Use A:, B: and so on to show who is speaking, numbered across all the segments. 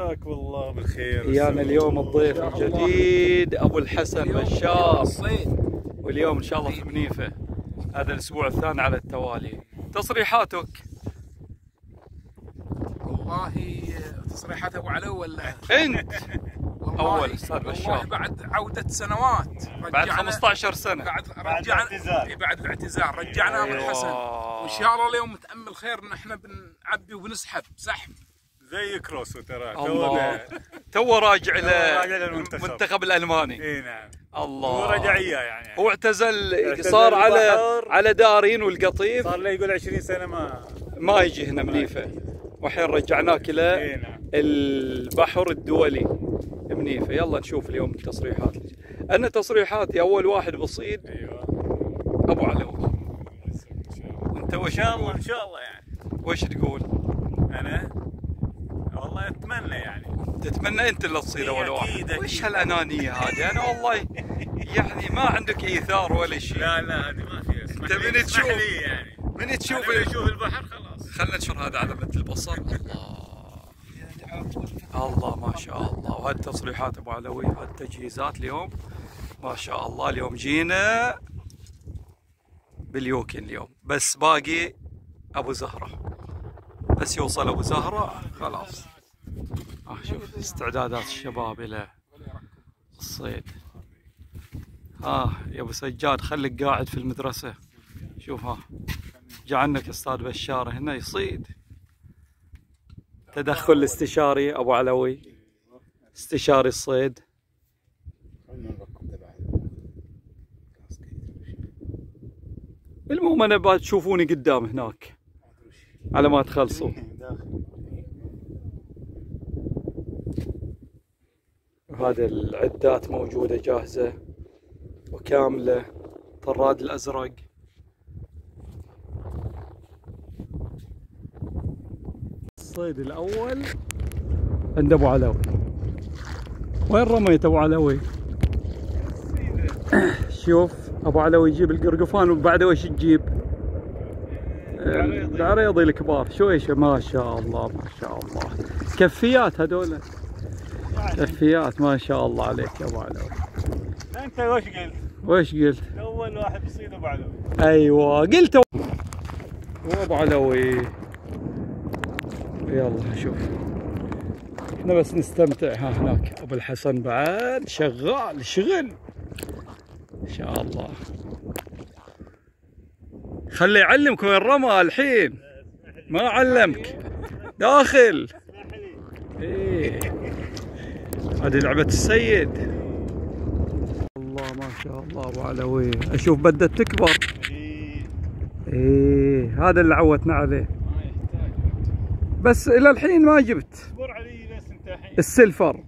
A: مساك والله بالخير.
B: يانا اليوم الضيف الجديد أبو الحسن بشار. واليوم إن شاء الله في بنيفه هذا الأسبوع الثاني على التوالي. تصريحاتك.
C: والله تصريحات أبو علو ولا؟
B: أنت. أستاذ
C: والله
B: بشار.
C: بعد عودة سنوات.
B: بعد
C: رجعنا-
B: 15 سنة.
C: بعد
A: بعد
C: رجعنا
A: الاعتزال.
C: بعد الاعتزال رجعنا أبو الحسن. وإن شاء الله اليوم متأمل خير. ان إحنا بنعبي وبنسحب سحب
A: زي كروسو ترى
B: الله. تو راجع
A: للمنتخب.
B: الألماني.
A: إي نعم.
B: الله.
A: هو رجعية يعني.
B: هو اعتزل
A: اعتزل
B: صار على. على دارين والقطيف.
A: صار له يقول 20 سنة ما
B: ما يجي هنا منيفة. والحين رجعناك
A: إلى نعم.
B: البحر الدولي. منيفة. يلا نشوف اليوم التصريحات أنا تصريحاتي أول واحد بصيد.
A: أيوه.
B: أبو علو انت
A: إن
B: وش
A: شاء الله؟ إن شاء الله يعني.
B: وش تقول؟
A: أنا؟ اتمنى يعني.
B: تتمنى أنت اللي تصيد
A: إيه، أول
B: واحد. وش هالأنانية هذه؟ أنا والله يعني ما عندك إيثار ولا شيء.
A: لا لا هذه ما فيها. لي-
B: من تشوف؟
A: يعني.
B: من تشوف
A: أنا أشوف البحر خلاص.
B: خلنا نشر هذا على مد البصر. الله. الله ما شاء الله. وهذه تصريحات أبو علوي هذه التجهيزات اليوم. ما شاء الله اليوم جينا باليوكن اليوم. بس باقي أبو زهرة. بس يوصل أبو زهرة خلاص. شوف استعدادات الشباب إلى الصيد. ها يا أبو سجاد خليك قاعد في المدرسة. شوف ها جعلنك أستاذ بشار هنا يصيد. تدخل الاستشاري أبو علوي. استشاري الصيد. المهم أنا بعد تشوفوني قدام هناك. على ما تخلصوا. وهذا العدات موجودة جاهزة وكاملة طراد الأزرق. الصيد الأول. عند أبو علوي وين رميت أبو علوي؟ شوف أبو علوي يجيب القرقفان وبعده وش تجيب؟
A: العريضي.
B: الكبار. شوي شوي ما شاء الله ما شاء الله. كفيات هذول. كفيات ما شاء الله عليك يا أبو علوي
A: أنت وش قلت؟
B: وش قلت؟
A: أول واحد يصيد أبو علوي.
B: أيوه قلت وابو علوي. يلا شوف. إحنا بس نستمتع. ها هناك أبو الحسن بعد شغال شغل. إن شاء الله. خليه يعلمك وين رمى الحين. ما علمك. داخل. إيه. هذه لعبة السيد. الله ما شاء الله أبو علوي. أشوف بدت تكبر.
A: إيه،
B: إيه هذا اللي عودنا عليه.
A: ما يحتاج
B: بس إلى الحين ما جبت.
A: اصبر علي بس انت الحين.
B: السلفر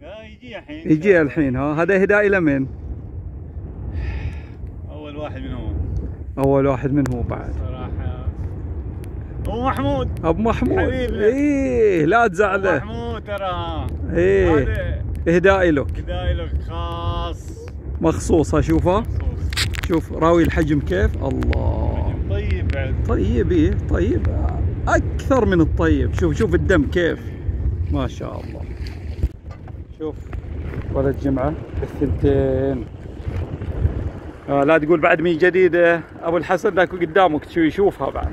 A: لا يجي الحين.
B: يجي الحين ها؟ هذا هداء لمن
A: أول واحد من هو
B: أول واحد من هو بعد؟
A: صراحة. أبو محمود.
B: أبو محمود.
A: حبيبنا.
B: إيه لا تزعله
A: محمود. ترى. إيه.
B: إهدائي لك.
A: بداية لك خاص.
B: مخصوص اشوفه
A: مخصوص.
B: شوف راوي الحجم كيف؟ الله.
A: طيب بعد.
B: طيب إيه طيب. أكثر من الطيب. شوف شوف الدم كيف. ما شاء الله. شوف ولد جمعة بالثنتين. آه لا تقول بعد مين جديده أبو الحسن ذاك قدامك شو يشوفها بعد.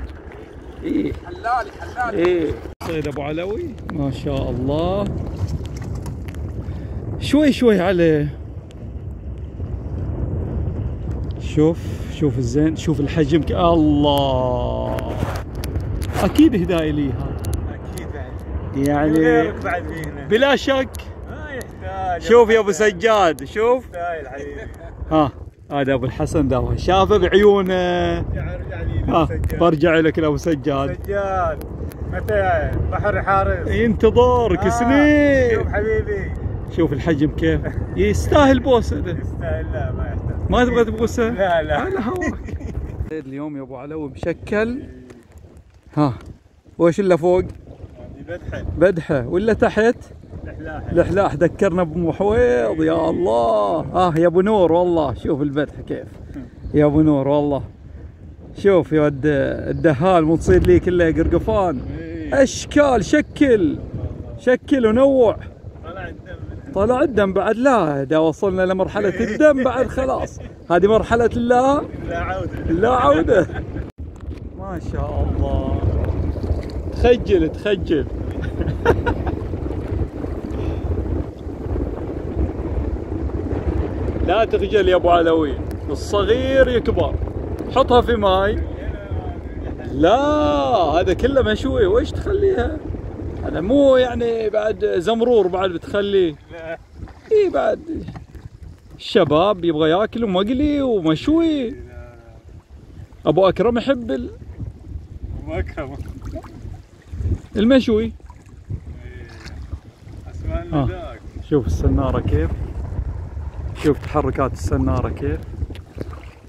B: إيه.
C: حلالي حلالي.
B: إيه. صيد أبو علوي. ما شاء الله. شوي شوي عليه. شوف شوف الزين شوف الحجم. ك... الله. أكيد هداية لي هذا.
A: أكيد بعد
B: يعني
A: غيرك بعد فينا
B: بلا شك.
A: ما يحتاج.
B: شوف يا أبو سجاد شوف. ها. هذا أبو الحسن ده شافه بعيونه.
A: ارجع ارجع لي
B: ها
A: سجاد.
B: برجع لك لابو سجاد
A: سجاد متى؟ بحر حارس.
B: ينتظرك
A: آه،
B: سنين
A: شوف حبيبي.
B: شوف الحجم كيف. يستاهل بوسة. ده
A: يستاهل لا ما يحتاج
B: ما تبغى تبوسة؟
A: لا لا.
B: على هواك. اليوم يا أبو علو مشكل. ها وش اللي فوق؟
A: بدحة.
B: بدحة. ولا تحت؟ لحلاح. ذكرنا بأم حويض يا الله. آه يا أبو نور والله. شوف البدح كيف. يا أبو نور والله. شوف يا ود الدهال مو تصيد لي كله قرقفان.
A: إيه.
B: أشكال شكل. شكل ونوع.
D: طلع الدم منها
B: طلع الدم بعد لا اذا وصلنا لمرحلة الدم بعد خلاص. هذه مرحلة لا.
D: لا عودة.
B: لا عودة. ما شاء الله. تخجل تخجل. لا تخجل يا أبو علوي. الصغير يكبر. حطها في ماي. لا هذا كله مشوي. وش تخليها؟ هذا مو يعني بعد زمرور بعد بتخليه
D: لا
B: إي بعد. الشباب يبغى ياكل مقلي ومشوي. أبو أكرم يحب ال-
D: ما كرم
B: المشوي.
D: أسمع
B: آه. شوف السنارة كيف. شوف تحركات السنارة كيف.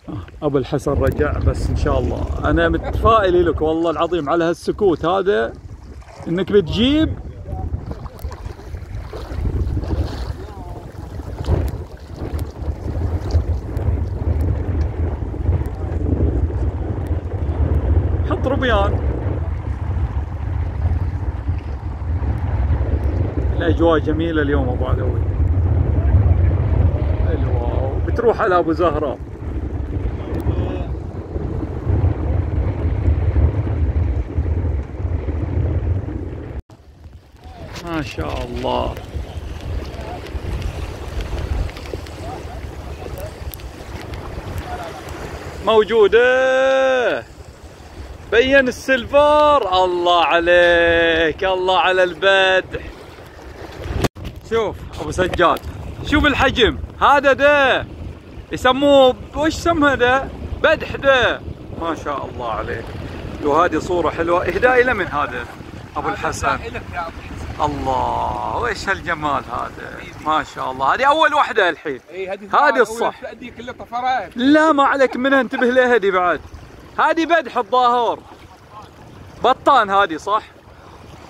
B: آه، أبو الحسن رجع بس إن شاء الله. أنا متفائل لك والله العظيم على هالسكوت هذا. إنك بتجيب. حط ربيان الاجواء جميلة اليوم أبو علوي بتروح على أبو زهره ما شاء الله. موجودة. بين السلفر الله عليك الله على البدح شوف أبو سجاد شوف الحجم. هذا ده. يسموه وش سمها ده بدح ده. ما شاء الله عليك. لو هذه صورة حلوة. اهداء إلى من هذا؟ أبو الحسن. الله وش هالجمال هذا؟ ما شاء الله. هذه أول واحدة الحين.
C: هذه
B: هذه الصح.
C: هذه
B: لا ما عليك منها انتبه لهدي بعد. هذه بدح الظاهر. بطان هذه صح؟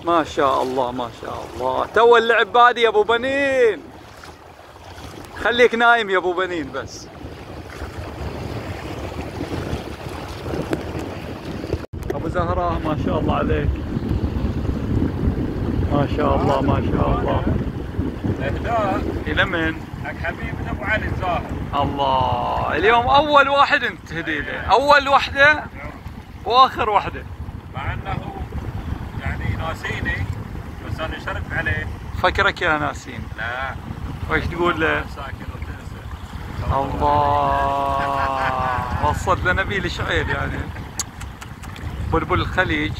B: ما شاء الله ما شاء الله. تو اللعب بادي يا أبو بنين. خليك نايم يا أبو بنين بس. أبو زهراء ما شاء الله عليك. ما شاء الله ما شاء الله.
D: اهداء
B: إلى من؟
D: حق حبيبنا ابو علي الزاهر
B: الله. اليوم أول واحد انت تهدي له. أول واحدة وآخر واحدة
D: مع أنه يعني ناسيني بس أنا شرف عليه.
B: فكرك يا ناسين.
D: لا.
B: وش تقول له؟ الله. وصل له نبيل شعير يعني. بلبل الخليج.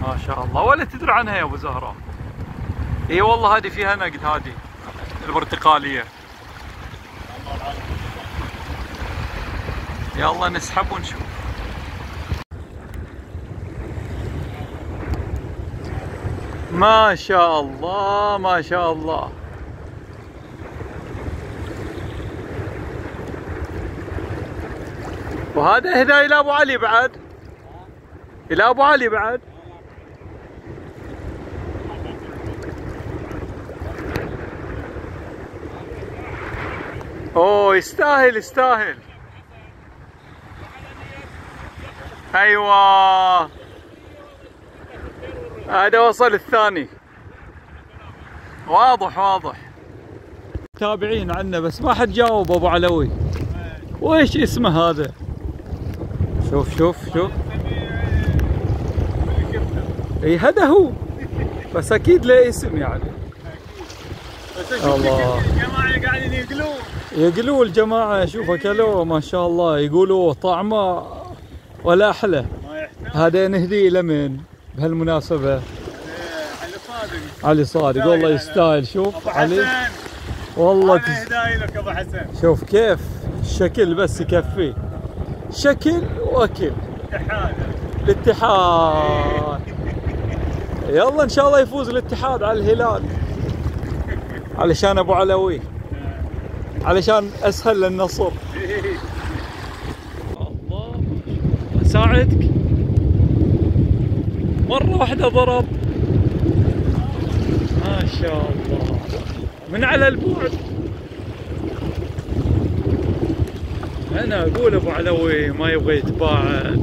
B: ما شاء الله. ولا تدري عنها يا أبو زهراء إي والله هذه فيها نقد هذه البرتقالية. يلا نسحب ونشوف. ما شاء الله ما شاء الله. وهذا اهداء إلى أبو علي بعد. إلى أبو علي بعد. أوه يستاهل يستاهل. أيوه. هذا وصل الثاني. واضح واضح. تابعين عنه بس ما حد جاوب أبو علوي. وش اسمه هذا؟ شوف شوف شوف. إي هذا هو. بس أكيد له اسم يعني. الله.
D: الجماعة قاعدين يقلون.
B: يقولوا الجماعة شوف أكلوه ما شاء الله. يقولوا طعمه ولا
D: أحلى.
B: هذا نهدي لمن؟ بهالمناسبة.
D: على صادق
B: علي صادق والله يستاهل. شوف
D: أبو
B: علي.
D: حسن.
B: والله تس...
D: لك أبو حسن.
B: شوف كيف؟ الشكل بس يكفي. شكل واكل
D: اتحاد.
B: الاتحاد. يلا إن شاء الله يفوز الاتحاد على الهلال. علشان أبو علوي. علشان أسهل للنصر. الله. اساعدك مرة واحدة ضرب. ما شاء الله. من على البعد. أنا أقول أبو علوي ما يبغى يتباعد.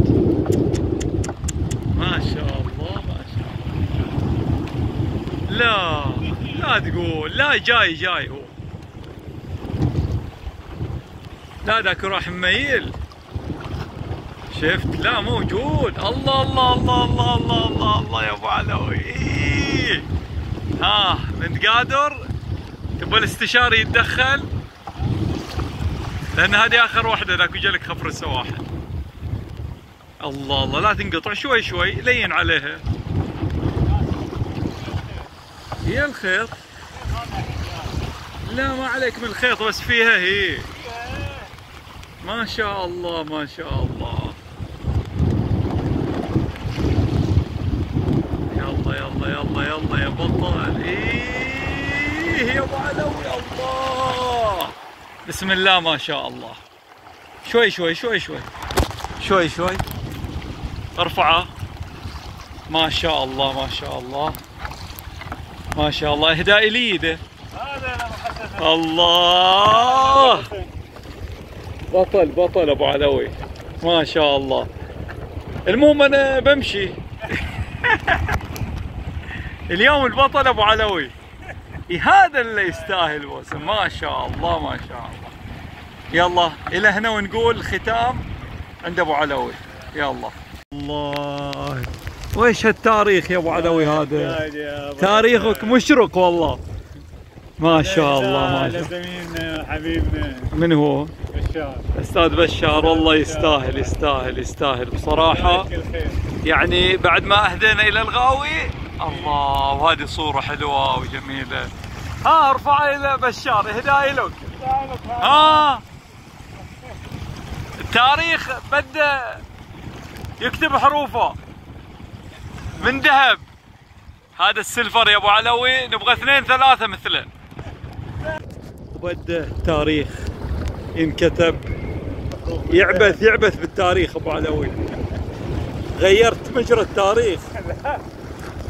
B: ما شاء الله ما شاء الله. لا لا تقول لا جاي جاي هو. لا ذاك راح مميل. شفت؟ لا موجود. الله الله الله الله الله الله, الله يا أبو علوي. ها انت قادر تبغى الاستشاري يتدخل؟ لأن هذه آخر واحدة ذاك جالك خفر السواحل. الله الله لا تنقطع. شوي شوي لين عليها. هي الخيط لا ما عليك من الخيط بس فيها هي. ما شاء الله ما شاء الله يلا يلا يا بطل. إيه يا ابو علوي الله. بسم الله ما شاء الله. شوي شوي شوي شوي. شوي شوي. ارفعه. ما شاء الله ما شاء الله. ما شاء الله. اهداء لي ده الله. بطل بطل ابو علوي. ما شاء الله. المهم أنا بمشي. اليوم البطل أبو علوي. هذا اللي يستاهل موسم ما شاء الله ما شاء الله. يلا إلى هنا ونقول ختام عند أبو علوي. يلا. الله. ويش هالتاريخ يا أبو علوي هذا؟ تاريخك مشرق والله. ما شاء الله ما شاء الله.
D: حبيبنا.
B: من هو؟
D: بشار.
B: أستاذ بشار والله يستاهل يستاهل يستاهل.
D: بصراحة
B: يعني بعد ما أهدينا إلى الغاوي الله وهذه صورة حلوة وجميلة. ها ارفعها إلى بشار اهداء لك. ها. التاريخ بدأ يكتب حروفه. من ذهب. هذا السلفر يا أبو علوي نبغى اثنين ثلاثة مثله. بدأ التاريخ ينكتب. يعبث يعبث بالتاريخ أبو علوي. غيرت مجرى التاريخ.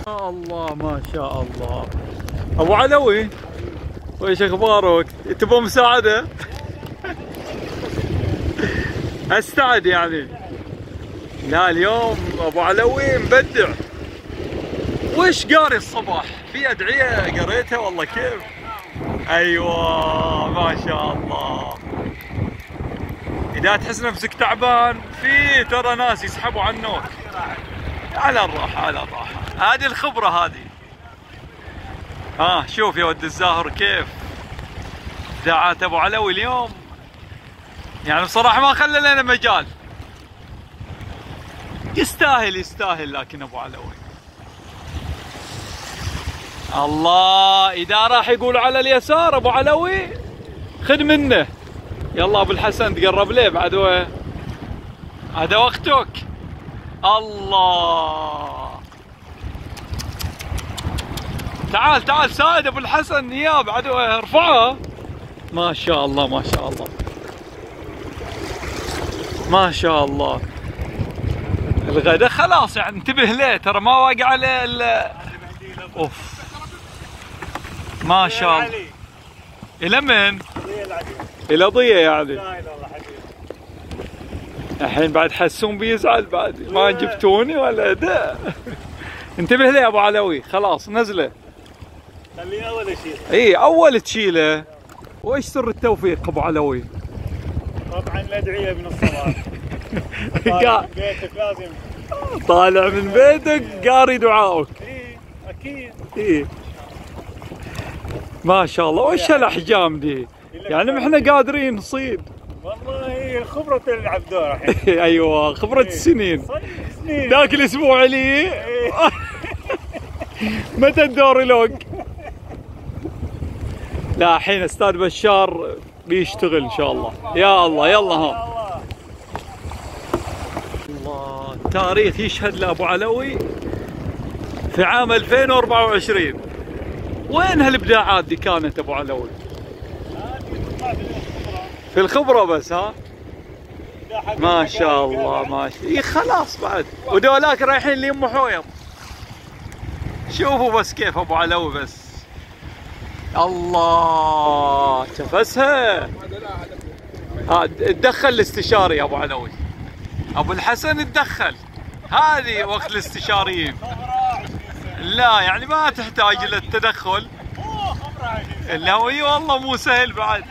B: ما الله ما شاء الله. أبو علوي ويش أخبارك تبغى مساعدة؟ أستعد يعني. لا اليوم أبو علوي مبدع. وش قاري الصباح؟ في أدعية قريتها والله كيف؟ أيوه ما شاء الله. إذا تحس نفسك تعبان في ترى ناس يسحبوا عنك على الراحة على الراحة. هذه الخبرة هذه. ها شوف يا ود الزاهر كيف دعات أبو علوي اليوم. يعني بصراحة ما خلى لنا مجال. يستاهل يستاهل لكن أبو علوي. الله إذا راح يقول على اليسار أبو علوي خذ منه. يلا أبو الحسن تقرب ليه بعد هذا وقتك. الله. تعال تعال ساعد أبو الحسن يا بعد هو ارفعها ما شاء الله ما شاء الله. ما شاء الله. الغداء خلاص يعني انتبه ليه؟ ترى ما واقع عليه الا أوف. ما شاء الله. إلى من؟ إلى ضيه يعني. الحين بعد حسون بيزعل بعد. ما جبتوني ولا ده. انتبه لي يا أبو علوي. خلاص نزله.
D: خليه أول شيء
B: إي أول تشيله. وإيش سر التوفيق أبو علوي؟
D: طبعا الادعيه من الصلاة.
B: قا-
D: بيتك لازم.
B: طالع من بيتك قاري دعائك.
D: إي أكيد.
B: إيه ما شاء الله. وش هالأحجام دي؟ يعني إحنا قادرين نصيد.
D: والله خبرة تلعب دور الحين
B: أيوه خبرة السنين.
D: سنين.
B: ذاك الأسبوع لي. متى الدور يلوق؟ الحين أستاذ بشار بيشتغل إن شاء الله. يا الله يلا ها. الله التاريخ يشهد لأبو علوي في عام 2024 وين هالإبداعات دي كانت أبو علوي؟ في الخبرة بس ها؟ ما شاء الله ما شاء الله خلاص بعد. ودولاك رايحين ليم حويط. شوفوا بس كيف أبو علوي بس. الله تفسها. ها تدخل الاستشاري ابو علوي. ابو الحسن تدخل. هذه وقت الاستشاريين. لا يعني ما تحتاج إلى التدخل. لا إي والله مو سهل بعد.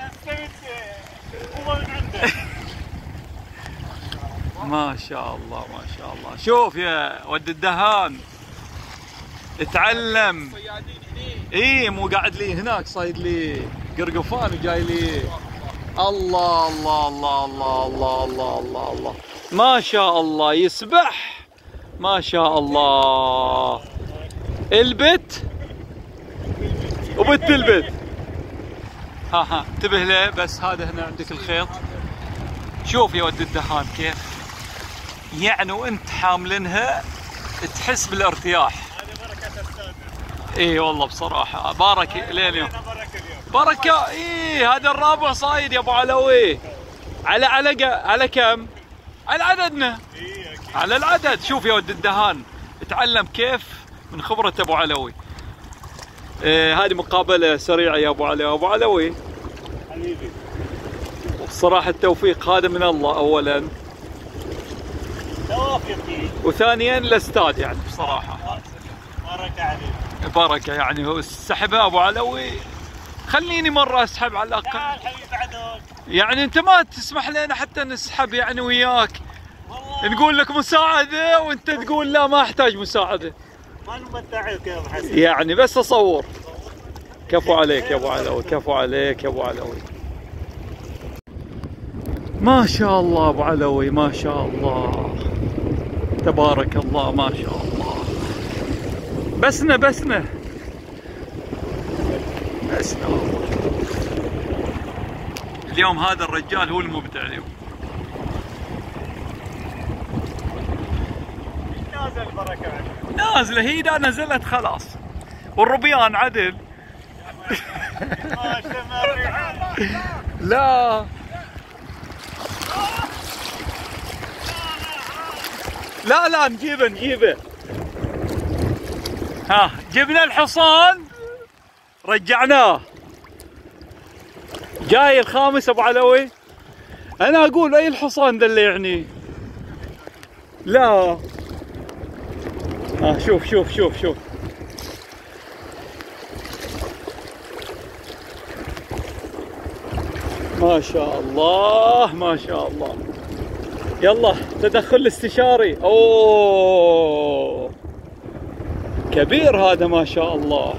B: ما شاء الله ما شاء الله. شوف يا ود الدهان. اتعلم. إي مو قاعد لي هناك صايد لي قرقفان وجاي لي. الله الله الله الله الله الله الله الله. ما شاء الله يسبح. ما شاء الله. البت؟ وبت البت. ها ها انتبه له بس هذا هنا عندك الخيط. شوف يا ود الدهان كيف. يعني وانت حاملنها تحس بالارتياح. إي والله بصراحة. بارك لين اليوم
D: بركه
B: إي هذا الرابع صايد يا أبو علوي. على على على كم؟ على عددنا. على العدد. شوف يا ود الدهان. اتعلم كيف من خبرة أبو علوي. إيه هذه مقابلة سريعة يا أبو علوي أبو علوي.
D: حبيبي
B: التوفيق. هذا من الله اولا. وثانيا الأستاذ يعني بصراحة.
D: بركه عليك.
B: بركه يعني هو سحبها أبو علوي. خليني مرة أسحب على الأقل.
D: تعال حبيبي
B: يعني أنت ما تسمح لنا حتى نسحب يعني وياك.
D: والله.
B: نقول لك مساعدة وأنت تقول لا ما أحتاج مساعدة.
D: ما نمتعك يا أبو حسن.
B: يعني بس أصور. كفو عليك يا أبو علوي كفو عليك يا أبو علوي. ما شاء الله أبو علوي ما شاء الله. تبارك الله ما شاء الله. بسنا بسنا. بسنا. والله اليوم هذا الرجال هو المبدع اليوم.
D: نازل بركة.
B: نازلة هي اذا نزلت خلاص. والربيان عدل. لا. لا لا نجيبه نجيبه. ها جبنا الحصان رجعناه. جاي الخامس أبو علوي. أنا أقول أي الحصان ذا اللي يعني؟ لا. ها شوف شوف شوف شوف. ما شاء الله ما شاء الله. يلا تدخل استشاري أوه. كبير هذا ما شاء الله.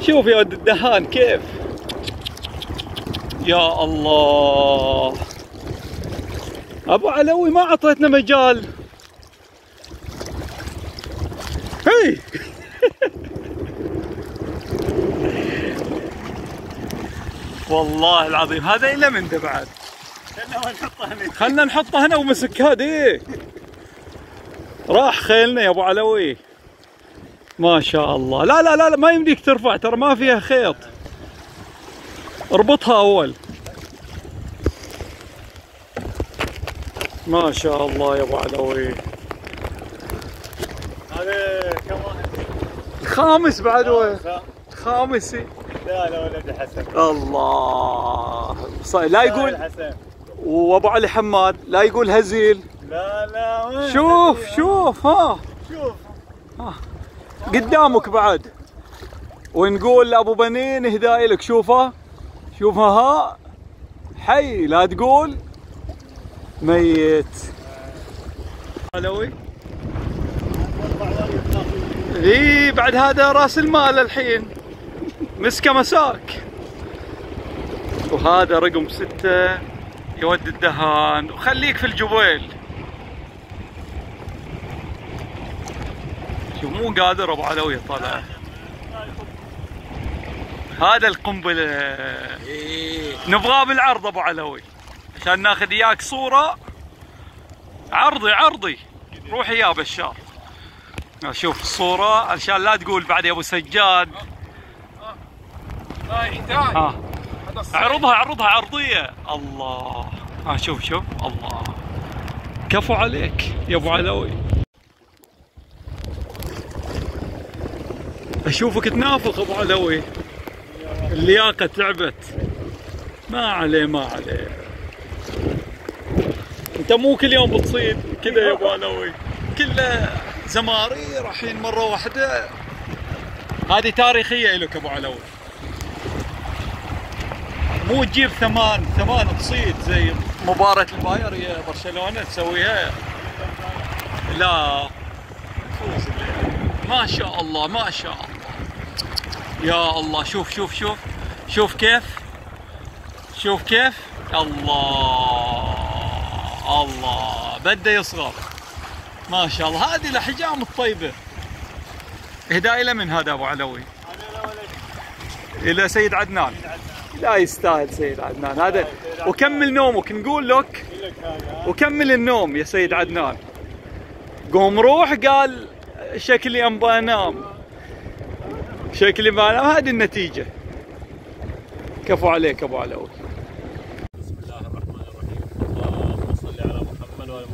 B: شوف يا ولد الدهان كيف. يا الله. أبو علوي ما أعطيتنا مجال. هي! والله العظيم هذا إلا من بعد
D: خلنا نحطه هنا.
B: خلنا نحطه هنا ومسك هذه. راح خيلنا يا أبو علوي. ما شاء الله. لا لا لا, لا ما يمديك ترفع ترى ما فيها خيط. اربطها أول. ما شاء الله يا أبو علوي
D: هذا كم واحد؟
B: الخامس بعد هو.
D: لا لا لا ولد حسن.
B: الله. لا يقول وأبو علي حماد لا يقول هزيل.
D: لا لا وين
B: شوف؟ شوف ها.
D: شوف.
B: قدامك بعد. ونقول لأبو بنين اهدائي لك شوفه شوفها ها. حي لا تقول. ميت. علوي إي بعد هذا راس المال الحين. مسكة مساك. وهذا رقم ستة. يود الدهان. وخليك في الجبيل مو قادر أبو علوي طلع هذا القنبله نبغاه بالعرض أبو علوي عشان ناخذ إياك صورة. عرضي عرضي. روح يا بشار. شوف الصورة عشان لا تقول بعد يا أبو سجاد. ها. عرضها عرضها عرضية. الله. ها شوف شوف. الله. كفو عليك يا أبو علوي أشوفك تنافق أبو علوي اللياقة تعبت. ما عليه ما عليه. أنت مو كل يوم بتصيد كذا يا أبو علوي كله زمارير الحين مرة واحدة. هذه تاريخية لك أبو علوي مو تجيب ثمان ثمان تصيد زي مباراة الباير يا برشلونة تسويها. لا. ما شاء الله ما شاء الله. يا الله شوف شوف شوف شوف كيف شوف كيف. الله الله بده يصغر. ما شاء الله هذه الأحجام الطيبة. هداية لمن هذا أبو علوي. إلى سيد عدنان. لا يستاهل سيد عدنان. هذا وكمل نومك. نقول لك وكمل النوم يا سيد عدنان. قوم روح قال شكلي أبغى أنام. شكلي بنام هذه النتيجة. كفو عليك أبو علوي
D: بسم الله الرحمن الرحيم. اللهم صل على محمد وعلى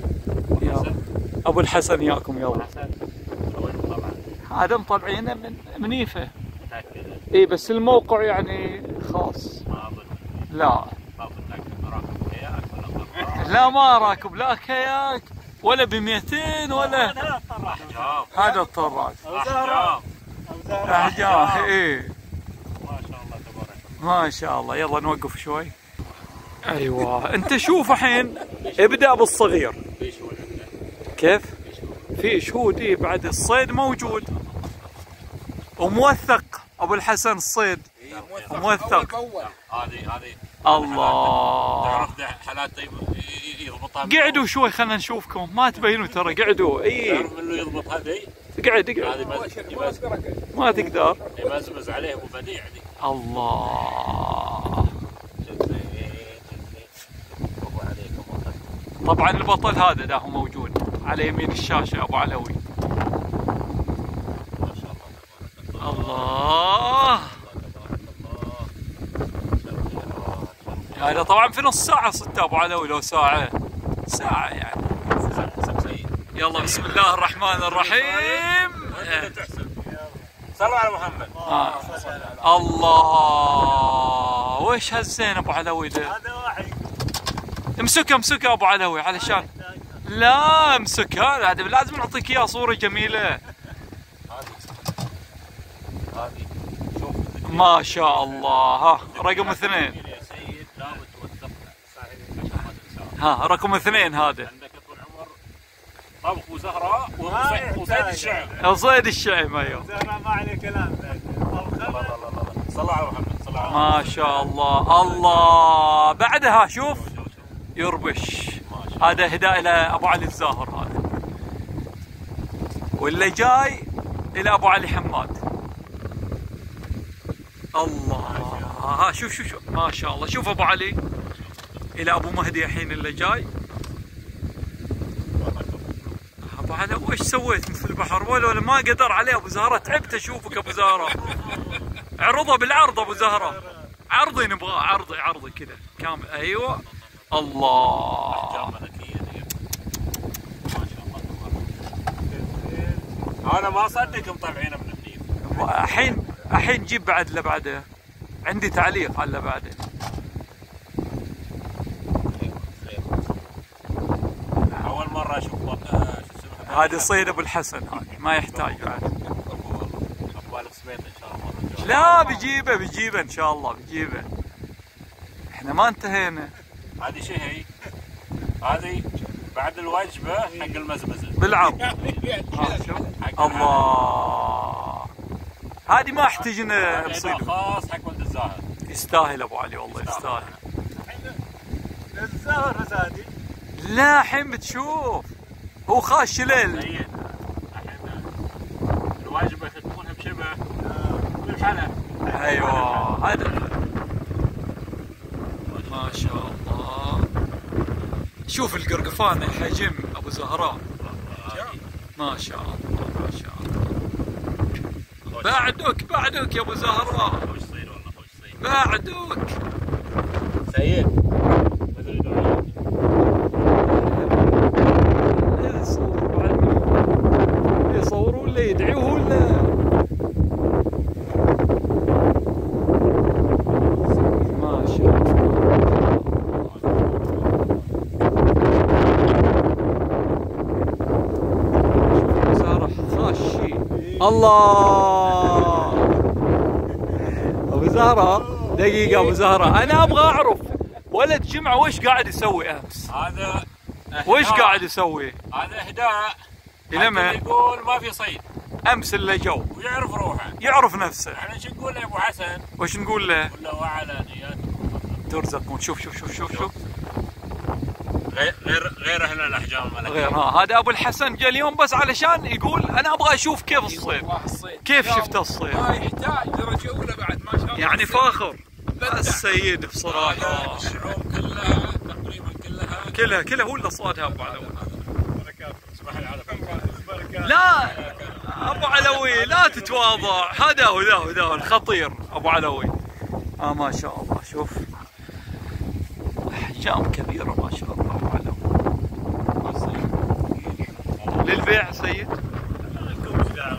B: يلا أبو الحسن. ياكم
D: وين طبعا
B: هذا مطلعينه من منيفة.
D: متاكد
B: اي بس الموقع يعني خاص.
D: ما اظن
B: لا
D: ما
B: لا ما راكب. لا كياك. ولا ب 200 ولا
D: هذا جاب
B: هذا الطراز اي
D: ما شاء الله تبارك
B: ما شاء الله. يلا نوقف شوي. أيوه. أنت شوف الحين. ابدأ بالصغير.
D: الله في عندك
B: كيف؟ في شهود. اي بعد الصيد موجود. وموثق. أبو الحسن الصيد موثق.
D: هذه هذه.
B: الله.
D: تعرف حالات يب- ي- يضبطها.
B: قعدوا شوي خلينا نشوفكم. ما تبينوا ترى قعدوا. إي.
D: تعرف انه يضبط هذه؟
B: اقعد اقعد ما تقدر.
D: يمزمز عليه أبو بديع دي
B: الله. طبعا البطل هذا ده هو موجود على يمين الشاشة أبو علوي.
D: ما شاء الله. تبارك الله.
B: هذا طبعا في نص ساعة صدت أبو علوي لو ساعة. ساعة يعني. يلا بسم الله الرحمن الرحيم.
D: صلوا على محمد.
B: آه. الله وش هالزين أبو علوي ده؟
A: هذا واحد.
B: امسكها امسكها أبو علوي علشان لا امسكها هذا لازم نعطيك إياه صورة جميلة.
D: هذه هذه شوف
B: ما شاء الله. ها رقم اثنين. ها رقم اثنين هذا.
D: طبخ وزهراء وصيد
A: يحتاج.
D: وصيد الشعب.
B: صيد الشعب أيوه.
A: زهرة ما عليه كلام
D: الله الله الله الله. صلوا على محمد صلوا على
B: ما شاء الله. الله. بعدها شوف يربش.
D: ما شاء الله.
B: هذا هداء إلى أبو علي الزاهر هذا. واللي جاي إلى أبو علي حماد. الله. ها شوف شوف شوف. ما شاء الله. شوف أبو علي. إلى أبو مهدي الحين اللي جاي. علي وش سويت مثل البحر؟ ولا ولا ما قدر عليه أبو زهرة. تعبت أشوفك أبو زهرة. عرضه بالعرض أبو زهرة. عرضي نبغاه. عرضي عرضي كذا. كامل. أيوه. الله.
D: أنا ما اصدق مطلعينه من النيل.
B: الحين الحين جيب بعد اللي بعده. عندي تعليق على اللي بعده.
D: أول مرة أشوف
B: هذا صيد أبو الحسن هذا ما يحتاج بعد.
D: أبو.
B: لا بجيبه بجيبه إن شاء الله بجيبه. إحنا ما انتهينا.
D: هذه شو هي؟ هذه بعد الوجبة حق المزمزة.
B: بالعرض
D: حق
B: الله. هذه ما احتجنا. نصيد
D: خاص حق ولد الزاهر
B: يستاهل أبو علي والله يستاهل.
A: الزهر هذه
B: لا الحين بتشوف. هو خاش
D: الحين الوجبه يختمونها بشبه. بالحلا
B: أيوه هذا. ما شاء الله. شوف القرقفان الحجم أبو زهراء. ما شاء الله ما شاء الله. بعدك بعدك يا أبو زهراء. بعدك.
D: سيد ما تريدون
B: يصور بعد يصوروا ولا يدعوه ولا ما شاء الله شوف أبو زهرة خاش شي الله. أبو زهرة دقيقة أبو زهرة. أنا أبغى أعرف ولد جمعة وش قاعد يسوي أمس؟
D: هذا
B: وش. قاعد يسوي؟
D: هذا إهداء.
B: من؟
D: يقول ما في صيد.
B: أمس اللي جو.
D: ويعرف روحه.
B: يعرف نفسه.
D: إحنا شو نقول له يا ابو حسن؟
B: وش نقول له؟
D: ولا وعلى نياتكم
B: ترزقون. شوف شوف شوف شوف. شوف.
D: غير غير غير أهل الأحجام الملكيه
B: غير. ها هذا أبو الحسن جاء اليوم بس علشان يقول أنا أبغى أشوف كيف الصيد كيف. شفت الصيد؟
C: ما يحتاج درجة أولى بعد ما شاء الله
B: يعني. فاخر. السيد
D: هذا
B: بصراحة
D: الشعوب كلها تقريبا كلها.
B: كلها كلها هو اللي صادها أبو علوي. لا أبو علوي لا تتواضع. هذا هو ذا هو ذا هو الخطير أبو علوي. آه ما شاء الله. شوف. احجام كبيره ما شاء الله علوي للبيع سيد؟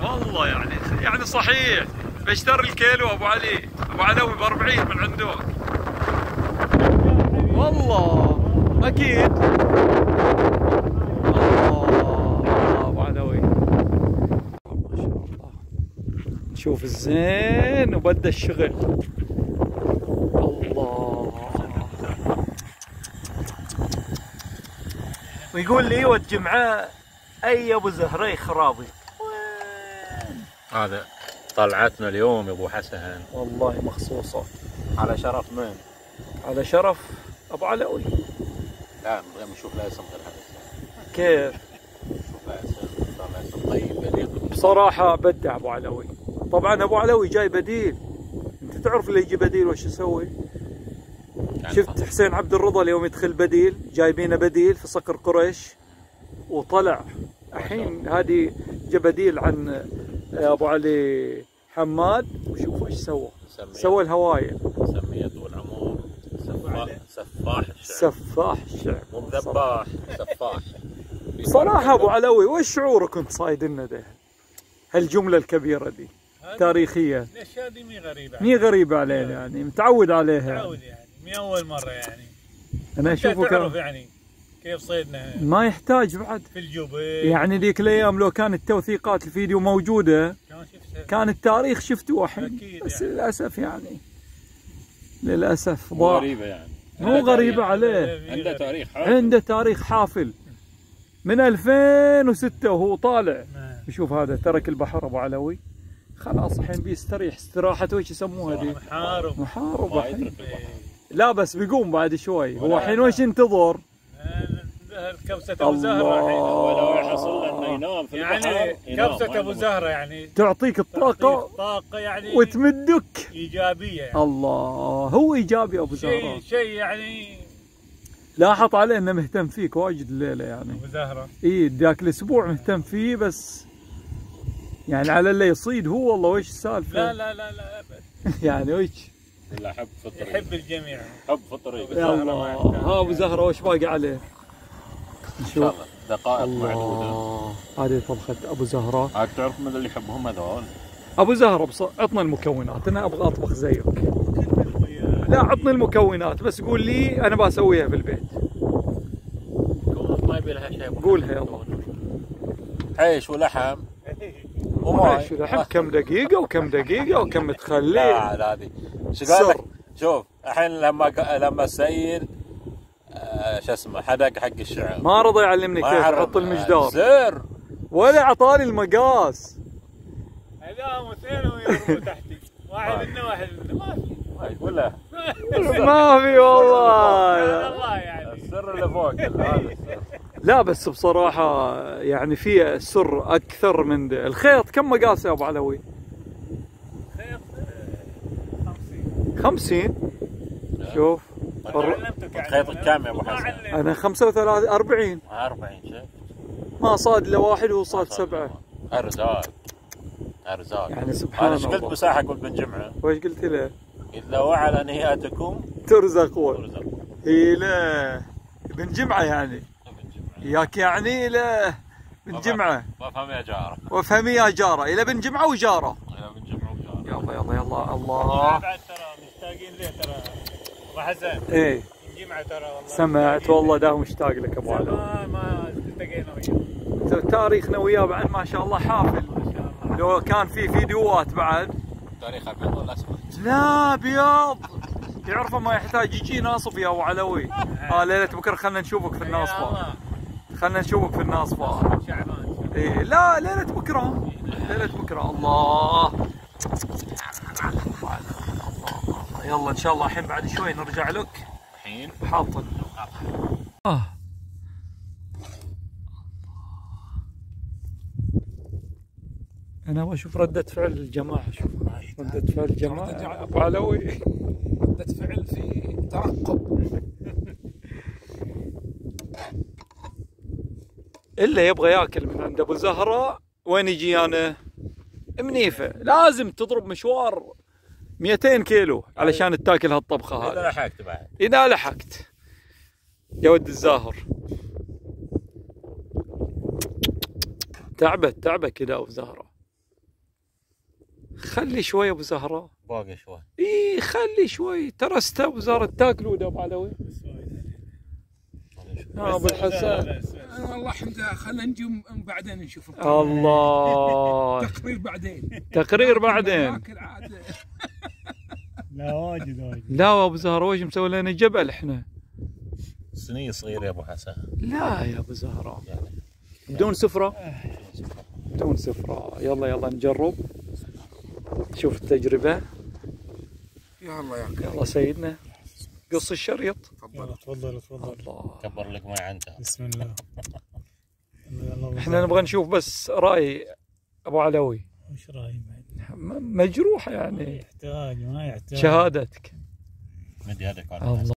B: والله يعني يعني صحيح. بشتري الكيلو أبو علي. أبو علوي ب 40 من عندك والله. أكيد. الله أبو علوي. ما شاء الله. نشوف الزين وبدأ الشغل. ويقول لي ود جمعه أي أبو زهري خرابي
D: هذا طلعتنا اليوم يا أبو حسن.
B: والله مخصوصة.
D: على شرف من؟
B: على شرف أبو علوي.
D: لا نشوف لا اسم غير هذا.
B: كيف؟
D: نشوف لا اسم طيب يليق
B: بصراحة بدع أبو علوي. طبعا أبو علوي جاي بديل. أنت تعرف اللي يجي بديل وش يسوي؟
D: يعني
B: شفت حسين عبد الرضا اليوم يدخل بديل جايبينه بديل في صقر قريش وطلع الحين هذه جا بديل عن أبو علي حماد وشوف إيش سوى. سوى الهواية.
D: نسميه طول عمر سفاح سفاح الشعب
B: سفاح الشعب
D: مو بذباح سفاح.
B: صراحة أبو علوي وش شعورك كنت صايدنا ده؟ هالجملة الكبيرة دي تاريخية.
A: الاشياء دي مي غريبة؟
B: مي غريبة علينا يعني متعود عليها.
A: تعود يعني. مي أول مرة يعني. أنا
B: أشوفه
A: تعرف
B: كان
A: يعني كيف صيدنا؟
B: ما يحتاج بعد.
A: في الجبل.
B: يعني ذيك الأيام لو كانت توثيقات الفيديو موجودة
A: كان شفتها
B: كان التاريخ شفتوه الحين
A: أكيد
B: بس
A: يعني.
B: للأسف يعني. للأسف
D: مو
B: ضاع
D: غريبة يعني.
B: مو غريبة عليه.
D: عنده. تاريخ حافل.
B: عنده تاريخ حافل. من 2006 وهو طالع.
A: نعم.
B: شوف هذا ترك البحر أبو علوي. خلاص الحين بيستريح. استراحة وش يسموها دي
A: محارب.
B: محارب. الحين. لا بس بيقوم بعد شوي. هو الحين وش ينتظر؟
A: كبسة أبو زهرة الحين.
D: ولو يحصل له إنه ينام في
A: يعني كبسة
D: أبو.
A: زهرة يعني.
B: تعطيك الطاقة
A: تعطيك طاقة يعني
B: وتمدك.
A: إيجابية. يعني
B: الله. هو إيجابي أبو زهرة.
A: شيء شيء يعني
B: لاحظ عليه إنه مهتم فيك واجد الليلة يعني.
A: أبو زهرة.
B: إي ذاك الأسبوع مهتم فيه بس يعني على اللي يصيد هو والله وش السالفة؟
A: لا لا لا لا أبد.
B: يعني وش
D: ولا حب فطري
A: يحب الجميع.
D: حب فطري
B: يا
A: زهرة
B: الله. ها أبو زهره وش باقي عليه؟
D: إن شاء الله. دقائق
B: معدودة. هذه طبخة أبو زهرة.
D: عاد تعرف من اللي يحبهم هذول؟
B: أبو زهرة بص... عطنا المكونات. أنا أبغى أطبخ زيك. لا عطني المكونات بس قول لي أنا بسويها في البيت.
D: ما يبي لها شيء.
B: قولها يلا
D: عيش ولحم.
B: معلش لحم كم دقيقة وكم دقيقة وكم تخليه.
D: لا لا هذه. شو قال لك؟
B: سر.
D: شوف الحين لما لما السيد آه، شو اسمه حدق حق الشعر.
B: ما رضى يعلمني كيف. أحط المجدار.
D: زر.
B: ولا أعطاني المقاس.
A: هذا اثنين ويرموا تحتي. واحد منا واحد منا ما في.
D: له
B: ما في والله.
A: الله يعني.
D: السر اللي فوق هذا السر.
B: لا بس بصراحة يعني في سر أكثر من ده الخيط كم مقاس يا أبو علوي؟
A: خيط
B: خمسين. شوف. الر-
A: علمتك يعني.
D: خيطك كم يا أبو
A: ما
D: حسن؟
B: أنا خمسة وثلاثين أربعين.
D: 40 شيء.
B: ما صاد إلا واحد وهو صاد سبعة.
D: أرزاق. أرزاق.
B: يعني سبحان
D: أنا إيش قلت
B: الله.
D: مساحة قلت بن جمعة؟
B: وش قلت له؟
D: قلت له وعلى نياتكم
B: ترزقون.
D: ترزق
B: هي لا. بن جمعة يعني. ياك يعني لا بن جمعة.
D: وافهم يا جارة.
B: وافهمي يا جارة. إلى بن جمعة وجارة.
D: أنا بن جمعة وجارة.
B: يلا يلا يلا الله.
A: بعد ترى مشتاقين ليه ترى؟ ابو حسن
B: إيه.
A: الجمعه ترى والله
B: سمعت. والله ده مشتاق لك أبو علي.
A: ما ما التقينا وياه
B: تاريخنا وياه بعد ما شاء الله حافل.
A: ما شاء الله.
B: لو كان في فيديوهات بعد.
D: تاريخ أبيض ولا أسود؟
B: لا أبيض. يعرفه ما يحتاج. يجي ناصف يا أبو علوي. آه. ليلة بكره خلنا نشوفك في الناصفة. خلنا نشوفك في الناصفه
A: شعبان
B: إيه لا ليلة بكرة. ليلة بكرة. الله. يلا إن شاء الله الحين بعد شوي نرجع لك.
D: الحين؟
B: حاطن. آه أنا أبغى أشوف ردة فعل الجماعة. شوف ردة فعل الجماعة. ابو علوي
C: ردة فعل في ترقب.
B: الا يبغى ياكل من عند ابو زهره وين يجي أنا؟ منيفه لازم تضرب مشوار 200 كيلو علشان تاكل هالطبخه
D: اذا
B: هذه
D: لحقت بعد
B: اذا لحقت يا ود الزاهر تعبت تعبت كذا ابو زهره خلي شوي ابو زهره
D: باقي شوي
B: اي خلي شوي ترى ابو زهره تاكلوا ابو علوي آه، ابو الحسن
C: أنا والله الحمد لله خلينا نجي بعدين نشوف.
B: الله.
C: تقرير بعدين.
B: تقرير بعدين.
A: لا واجد واجد.
B: لا أبو زهره وش مسوي لنا جبل إحنا؟
D: صينية صغيرة يا أبو حسن.
B: لا يا أبو زهره
D: يعني.
B: بدون سفرة؟ بدون سفرة. يلا يلا نجرب. شوف التجربة.
C: يلا يا
B: يلا سيدنا. قص الشريط.
A: يلا تفضل تفضل.
B: الله.
D: كبر لك ما عندها
A: بسم الله.
B: إحنا نبغى نشوف بس رأي أبو علوي.
A: وش رايك بعد؟
B: م- مجروحه يعني.
A: يحتاج ما يحتاج.
B: شهادتك.
D: مدي هذاك
B: الله.